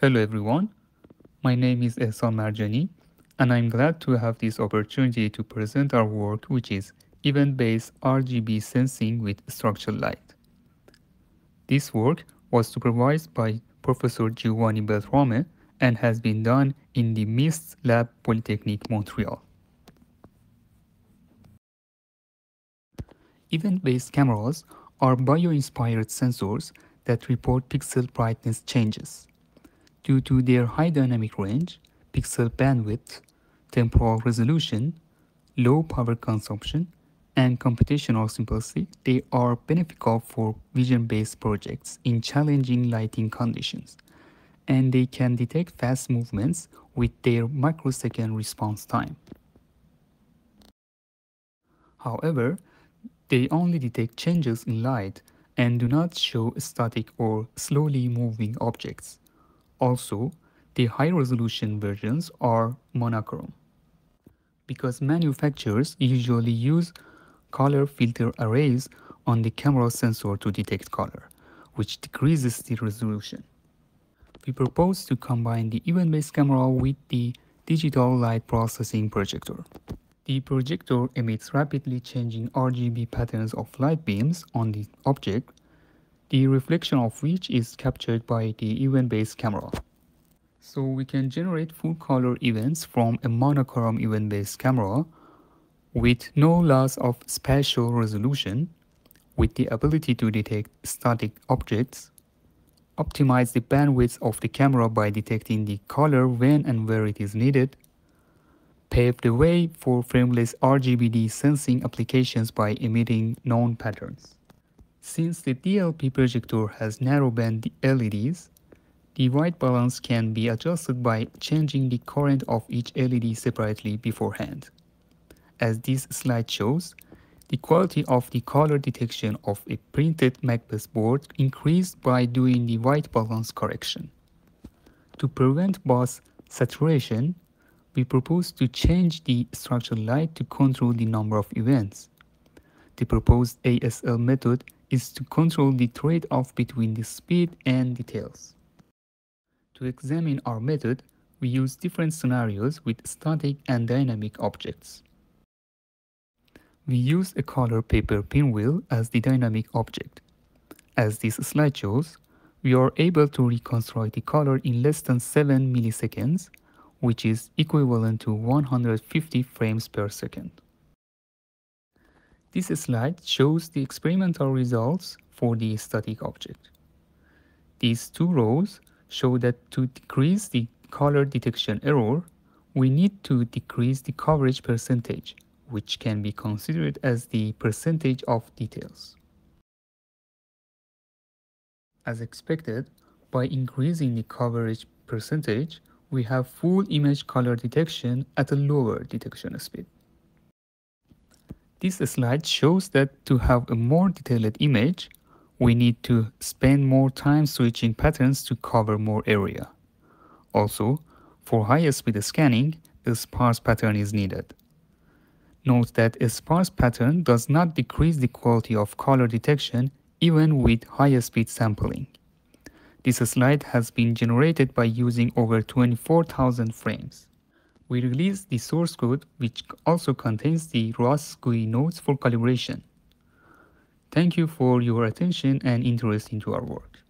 Hello everyone, my name is Ehsan Marjani and I'm glad to have this opportunity to present our work which is event-based RGB sensing with structured light. This work was supervised by Professor Giovanni Beltrame and has been done in the MIST Lab Polytechnique Montreal. Event-based cameras are bio-inspired sensors that report pixel brightness changes. Due to their high dynamic range, pixel bandwidth, temporal resolution, low power consumption, and computational simplicity, they are beneficial for vision-based projects in challenging lighting conditions, and they can detect fast movements with their microsecond response time. However, they only detect changes in light and do not show static or slowly moving objects. Also, the high-resolution versions are monochrome. Because manufacturers usually use color filter arrays on the camera sensor to detect color, which decreases the resolution. We propose to combine the event-based camera with the digital light processing projector. The projector emits rapidly changing RGB patterns of light beams on the object the reflection of which is captured by the event-based camera. So we can generate full color events from a monochrome event-based camera with no loss of spatial resolution, with the ability to detect static objects, optimize the bandwidth of the camera by detecting the color when and where it is needed, pave the way for frameless RGBD sensing applications by emitting known patterns. Since the DLP projector has narrowband LEDs, the white balance can be adjusted by changing the current of each LED separately beforehand. As this slide shows, the quality of the color detection of a printed Macbeth board increased by doing the white balance correction. To prevent bus saturation, we propose to change the structured light to control the number of events. The proposed ASL method is to control the trade-off between the speed and details. To examine our method, we use different scenarios with static and dynamic objects. We use a color paper pinwheel as the dynamic object. As this slide shows, we are able to reconstruct the color in less than 7 milliseconds, which is equivalent to 150 frames per second. This slide shows the experimental results for the static object. These two rows show that to decrease the color detection error, we need to decrease the coverage percentage, which can be considered as the percentage of details. As expected, by increasing the coverage percentage, we have full image color detection at a lower detection speed. This slide shows that to have a more detailed image, we need to spend more time switching patterns to cover more area. Also, for higher speed scanning, a sparse pattern is needed. Note that a sparse pattern does not decrease the quality of color detection even with higher speed sampling. This slide has been generated by using over 24,000 frames we release the source code which also contains the ROS GUI nodes for calibration. Thank you for your attention and interest into our work.